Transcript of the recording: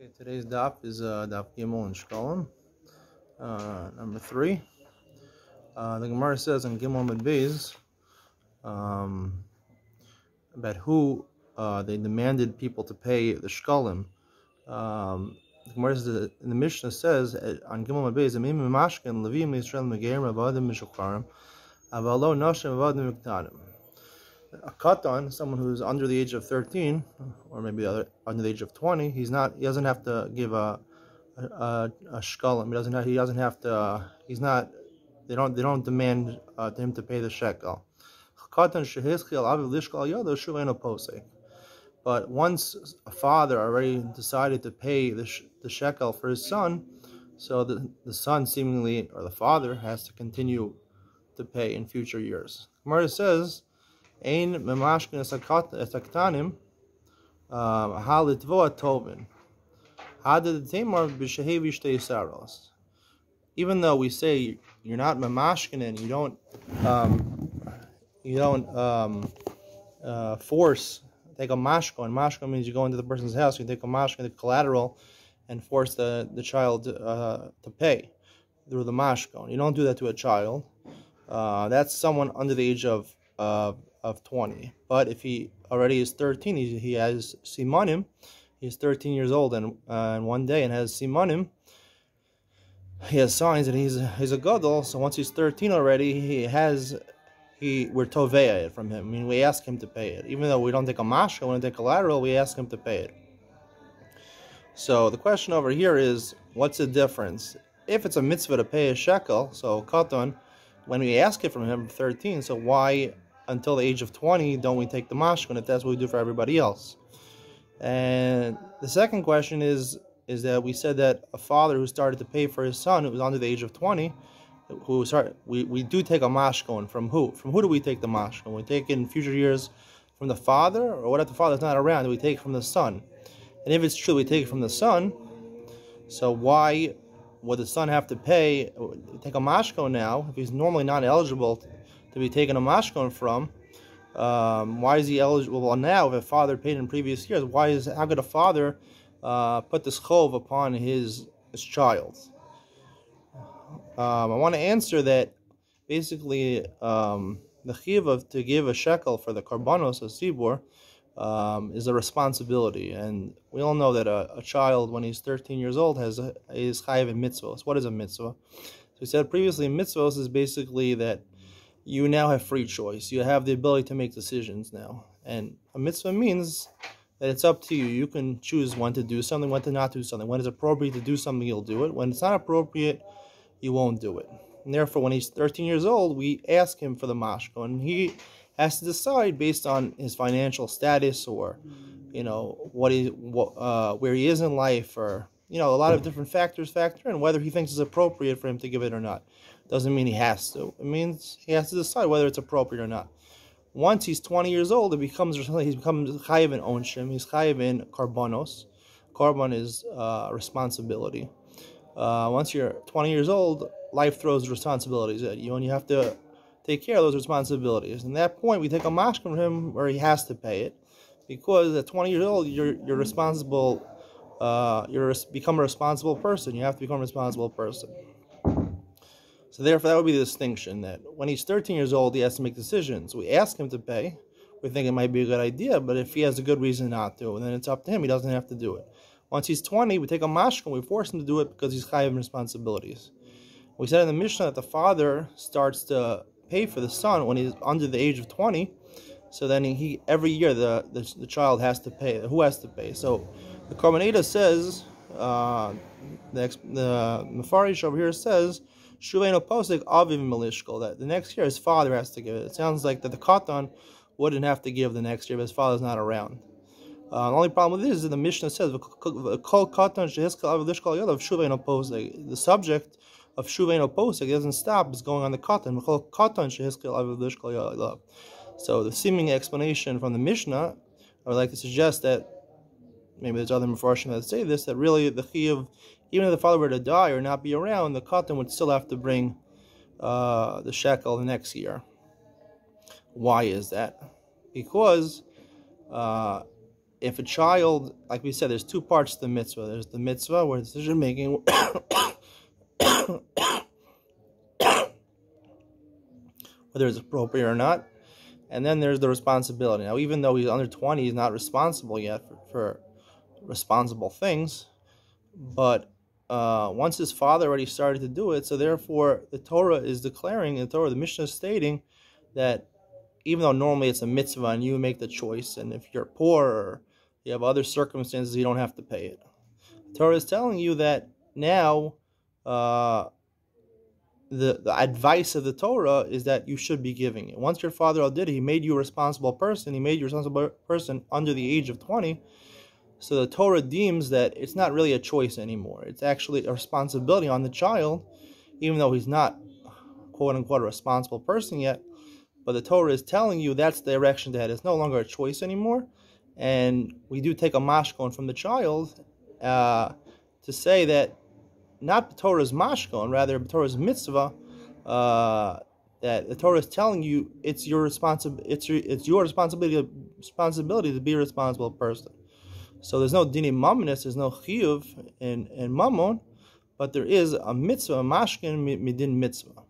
Okay, today's daf is uh, daf Gimel and Shkolim, uh, number three. Uh, the Gemara says in Gimel Mid Beis um, about who uh, they demanded people to pay the Shkolim. Um, the Gemara says, in the Mishnah says uh, on Gimel Mid Beis, "Amim Mashkin Levim Yisrael Megerim Avadim Mishukharim Avalo Noshim Avadim Miktanim." A katan, someone who's under the age of 13, or maybe other, under the age of 20, he's not. He doesn't have to give a a, a, shkalim. He doesn't. Have, he doesn't have to. He's not. They don't. They don't demand uh, him to pay the shekel. But once a father already decided to pay the, the shekel for his son, so the, the son seemingly, or the father, has to continue to pay in future years. Gemara says Ein memashkin esaktanim halitvoa tovin. Hadid temar b'shehevi shtei saros. Even though we say you're not memashkin you don't um, you don't um, uh, force take a mashko and mashko means you go into the person's house you take a mashko the collateral and force the the child uh, to pay through the mashko. You don't do that to a child. Uh, that's someone under the age of uh, of 20. But if he already is 13, he, he has simanim, he's 13 years old and, uh, and one day and has simanim, he has signs that he's he's a gadol. So once he's 13 already, he has he we're toveya it from him. I mean, we ask him to pay it, even though we don't take a mashka, we don't take a lateral. We ask him to pay it. So the question over here is, what's the difference? If it's a mitzvah to pay a shekel, so katan, when we ask it from him 13, so why until the age of 20 don't we take the mashkin if that's what we do for everybody else? And the second question is is that we said that a father who started to pay for his son who was under the age of 20 who started we, we do take a mashkon from who? From who do we take the mashkon? We take in future years from the father, or what if the father's not around? Do we take from the son? And if it's true we take it from the son, so why would the son have to pay take a mashkon now if he's normally not eligible to be taken a mashkon from. Um, why is he eligible now if a father paid in previous years? Why is how could a father uh, put this chov upon his his child? Um, I want to answer that basically um, the chiv to give a shekel for the karbanos of sibur um, is a responsibility, and we all know that a, a, child when he's 13 years old has a, is chayiv in mitzvahs. What is a mitzvah? So we said previously, mitzvahs is basically that you now have free choice. You have the ability to make decisions now. And a mitzvah means that it's up to you. You can choose when to do something, when to not do something. When it's appropriate to do something, you'll do it. When it's not appropriate, you won't do it. And therefore, when he's 13 years old, we ask him for the mashko, and he has to decide based on his financial status or, you know, what he, what, uh, where he is in life, or you know, a lot of different factors factor in whether he thinks it's appropriate for him to give it or not. Doesn't mean he has to. It means he has to decide whether it's appropriate or not. Once he's 20 years old, it becomes he's becomes chayiv in onshim. He's chayiv in karbonos. Carbon is uh, responsibility. Uh, once you're 20 years old, life throws responsibilities at you, and you have to take care of those responsibilities. And at that point, we take a mashkin from him where he has to pay it, because at 20 years old, you're you're responsible. Uh, you're become a responsible person. You have to become a responsible person. So therefore, that would be the distinction that when he's 13 years old, he has to make decisions. We ask him to pay. We think it might be a good idea, but if he has a good reason not to, then it's up to him. He doesn't have to do it. Once he's 20, we take a mashka and we force him to do it because he's high in responsibilities. We said in the Mishnah that the father starts to pay for the son when he's under the age of 20. So then he every year the, the, the child has to pay. Who has to pay? So the Korban Ha'Eidah says, uh, the, the Mefarish over here says, Shuveno posik aviv malishkol. That the next year his father has to give it. It sounds like that the katan wouldn't have to give the next year, but his father's not around. Uh, the only problem with this is that the Mishnah says kol katan shuveno posik. the subject of shuveno posik doesn't stop; it's going on the katan. katan So the seeming explanation from the Mishnah, I would like to suggest that maybe there's other Mepharshim that say this, that really the chiyuv even if the father were to die or not be around, the katan would still have to bring uh, the shekel the next year. Why is that? Because uh, if a child, like we said, there's two parts to the mitzvah. There's the mitzvah where decision making, whether it's appropriate or not, and then there's the responsibility. Now, even though he's under 20, he's not responsible yet for, for responsible things, but uh, once his father already started to do it, so therefore the Torah is declaring, the Torah, the Mishnah is stating that even though normally it's a mitzvah and you make the choice, and if you're poor or you have other circumstances, you don't have to pay it. The Torah is telling you that now uh, the, the advice of the Torah is that you should be giving it. Once your father did it, he made you a responsible person. He made you a responsible person under the age of 20. So the Torah deems that it's not really a choice anymore. It's actually a responsibility on the child, even though he's not quote unquote a responsible person yet. But the Torah is telling you that's the direction that it's no longer a choice anymore. And we do take a mashkon from the child uh, to say that not the Torah's mashkon, rather the Torah's mitzvah, uh, that the Torah is telling you it's your responsibility. It's your, it's your responsibility responsibility to be a responsible person. So there's no dini mamonis, there's no chiyuv in in mamon, but there is a mitzvah, a mashkin midin mitzvah.